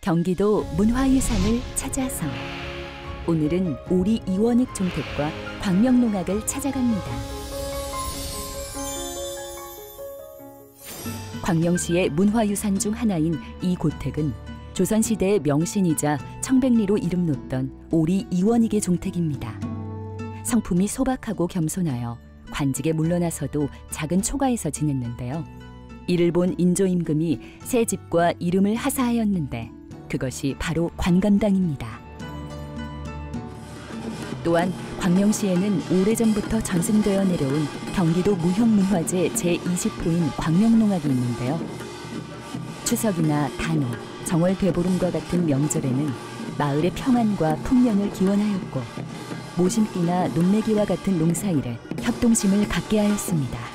경기도 문화유산을 찾아서 오늘은 오리 이원익 종택과 광명농악을 찾아갑니다. 광명시의 문화유산 중 하나인 이 고택은 조선시대의 명신이자 청백리로 이름 놓던 오리 이원익의 종택입니다. 성품이 소박하고 겸손하여 관직에 물러나서도 작은 초가에서 지냈는데요. 이를 본 인조임금이 새 집과 이름을 하사하였는데 그것이 바로 관감당입니다. 또한 광명시에는 오래전부터 전승되어 내려온 경기도 무형문화재 제20호인 광명농악이 있는데요. 추석이나 단오, 정월 대보름과 같은 명절에는 마을의 평안과 풍년을 기원하였고 모심기나 논매기와 같은 농사일에 협동심을 갖게 하였습니다.